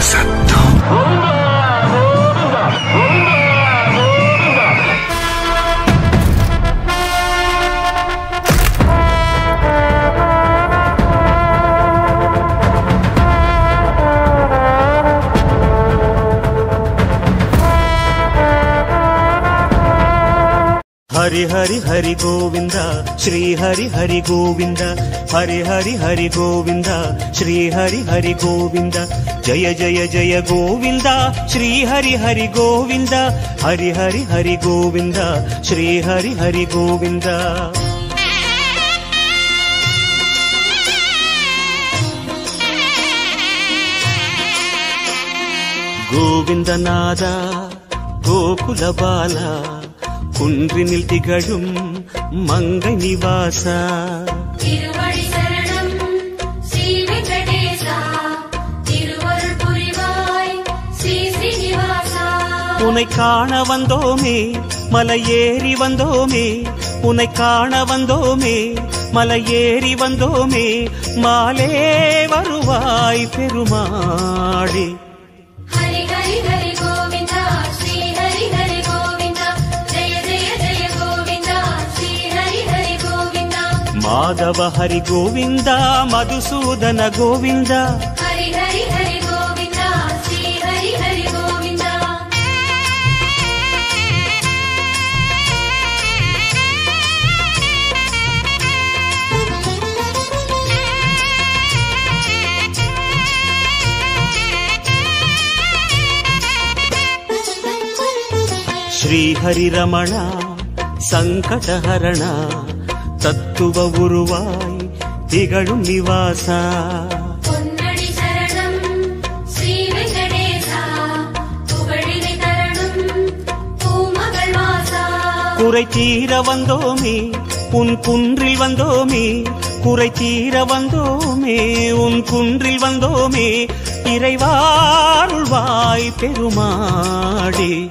Santa Hari Hari Hari Govinda Shri Hari Hari Govinda Hari Hari Hari Govinda Shri Hari Hari Govinda జయ జయ జయ గోవింద శ్రీ హరి హరి గోవింద హరి హరి హరి గోవింద శ్రీ హరి హరి గోవింద గోవిందనాద గోకుల బాలా குன்றினில் திகழும் மங்கை நிவாசா. திருவடி சரணம் ஸ்ரீ வெங்கடேசா. திருவருள் புரிவாய் ஸ்ரீ ஸ்ரீனிவாசா உனை காண வந்தோமே மலை ஏறி வந்தோமே. உனை காண வந்தோமே மலை ஏறி வந்தோமே. மாலே வருவாய் பெருமாளே. ಮಾಧವ ಹರಿ ಗೋವಿಂದ ಮಧುಸೂದನ ಗೋವಿಂದ. ಹರಿ ಹರಿ ಹರಿ ಗೋವಿಂದ ಶ್ರೀ ಹರಿ ಹರಿ ಗೋವಿಂದ. ಶ್ರೀ ಹರಿ ರಮಣ ಸಂಕಟ ಹರಣ தத்துவ உருவாய் திகழும் நிவாசா. குறை தீர வந்தோமே உன் குன்றில் வந்தோமே குறை தீர வந்தோமே உன் குன்றில் வந்தோமே இறைவாருள்வாய் பெருமாடே.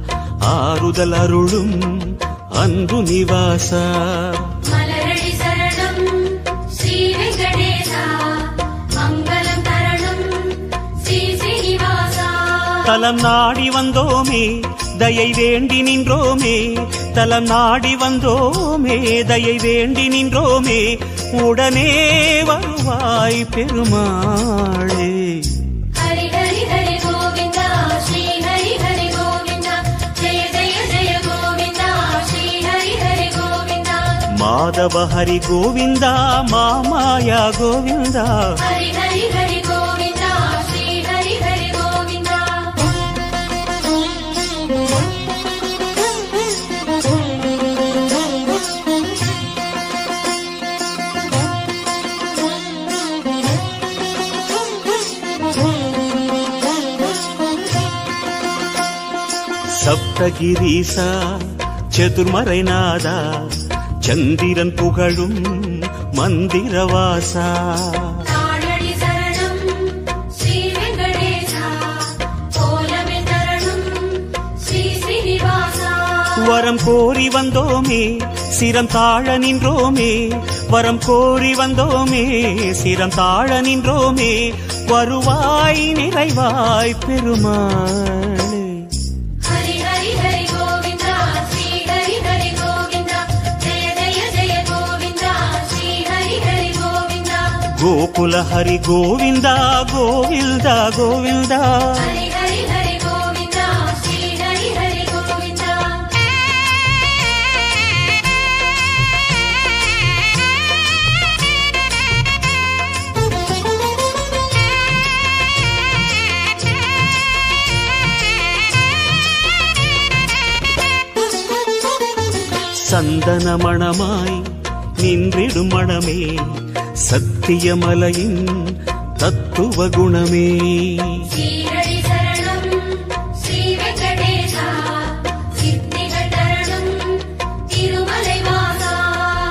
ஆறுதல் அருளும் அன்பு நிவாசா. தலம் நாடி வந்தோமே தயை வேண்டி நின்றோமே. தலம் நாடி வந்தோமே தயை வேண்டி நின்றோமே. உடனே வருவாய் பெருமாளே. మాధవ హరి గోవింద మా మాయా గోవింద. సప్తగిరీస చతుర్మరైనాదా சந்திரன் புகழும் மந்திரவாசா. வரம் கோரி வந்தோமே சிரம் தாழ நின்றோமே. வரம் கோரி வந்தோமே சிரம் தாழ நின்றோமே. வருவாய் நிறைவாய் பெருமாளே. ஸ்ரீ ஹரி ஹரி கோவிந்தா சந்தன சந்தன மணமாய் நின்றிடும் மணமே சத்தியமலையின் தத்துவ குணமே.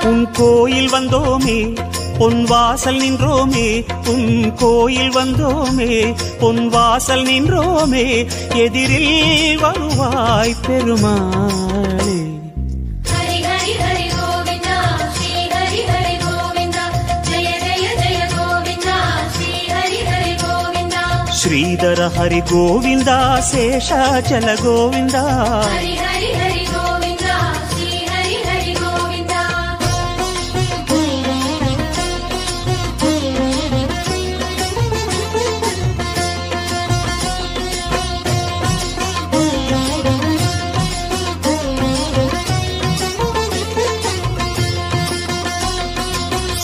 உன் கோயில் வந்தோமே பொன் வாசல் நின்றோமே உன் கோயில் வந்தோமே பொன் வாசல் நின்றோமே எதிரில் வருவாய் பெருமாளே. శ్రీధర హరి గోవింద శేషాచల గోవింద.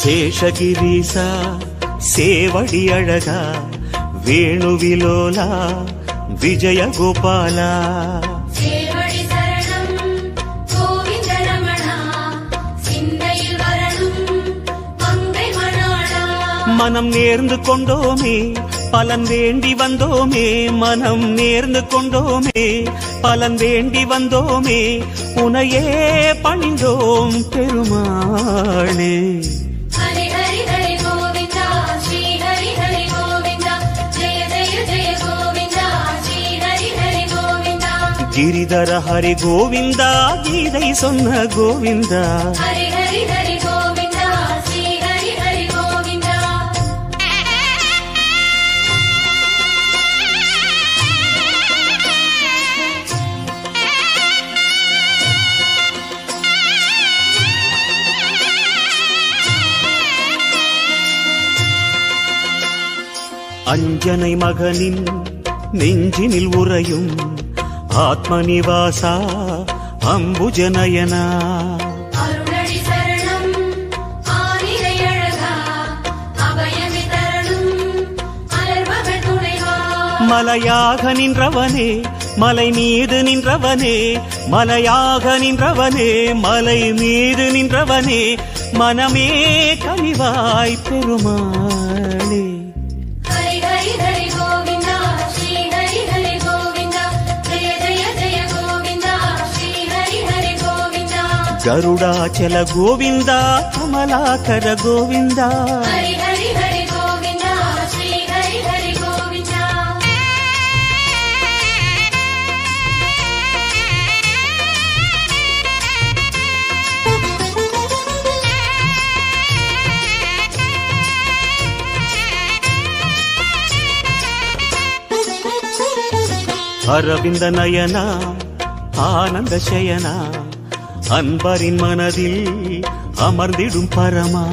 శేషగిరీసా సేవడి అడగా வேணுவிலோலா விஜயகோபாலா மனம் நேர்ந்து கொண்டோமே பலன் வேண்டி வந்தோமே மனம் நேர்ந்து கொண்டோமே பலன் வேண்டி வந்தோமே உனையே பணிந்தோம் பெருமாளே. கிரிதர ஹரி கோவிந்தா கீதை சொன்ன கோவிந்தா. அஞ்சனை மகனின் நெஞ்சினில் உறையும் ஆத்மநிவாசா துணைவா. மலையாக நின்றவனே மலை மீது நின்றவனே மலையாக நின்றவனே மலை மீது நின்றவனே மனமே கனிவாய் பெருமாளே గరుడాచల గోవింద కమలాకర గోవింద. అరవింద నయన ఆనంద శయనా. அன்பரின் மனதில் அமர்ந்திடும் பரமா.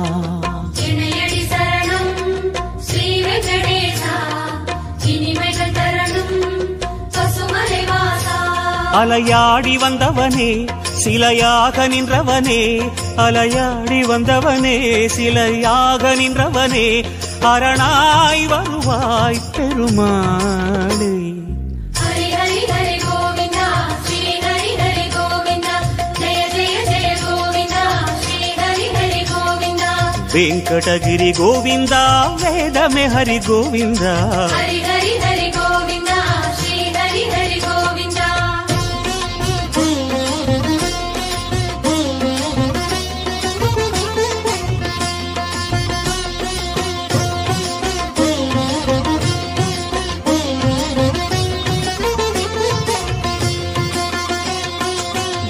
அலையாடி வந்தவனே சிலையாக நின்றவனே அலையாடி வந்தவனே சிலையாக நின்றவனே அரணாய் வருவாய் பெருமாளே వెంకటగిరి గోవింద వేదమే హరి గోవింద.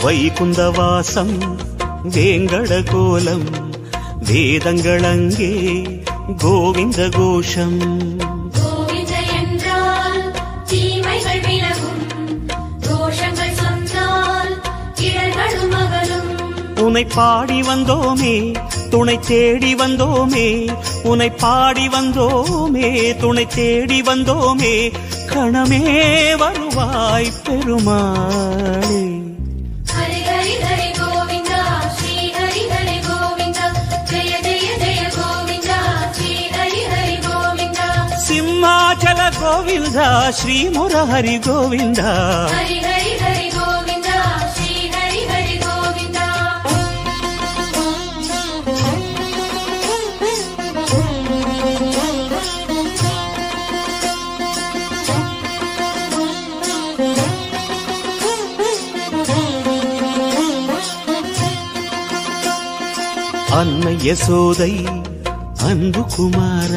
వైకుందవాసం వేంగడకోలం வேதங்களங்கே கோவிந்த கோஷம். உனை பாடி வந்தோமே துணை தேடி வந்தோமே உனை பாடி வந்தோமே துணை தேடி வந்தோமே கணமே வருவாய் பெருமாளே. గోవింద శ్రీ మురహరి గోవింద. హరి హరి హరి గోవింద శ్రీ హరి హరి గోవింద. అన్నయ్య సోదై అందు కుమార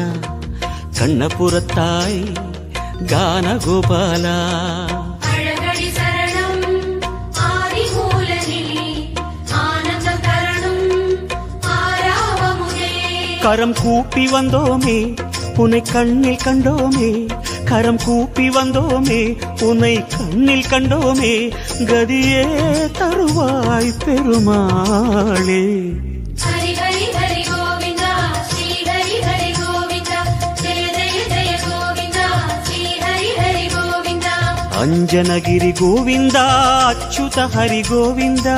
కన్నపురత్తాయి கண்ணபுரத்தாய் கான கோபாலா அழகடி சரணம் ஆதிமூலனே ஆனந்தம் தரணும் ஆராவமுதே கரம் கூப்பி வந்தோமே உன்னை கண்ணில் கண்டோமே கரம் கூப்பி வந்தோமே உன்னை கண்ணில் கண்டோமே கதியே தருவாய் பெருமாளே అంజనగిరి గోవిందా అచ్యుత హరి గోవిందా.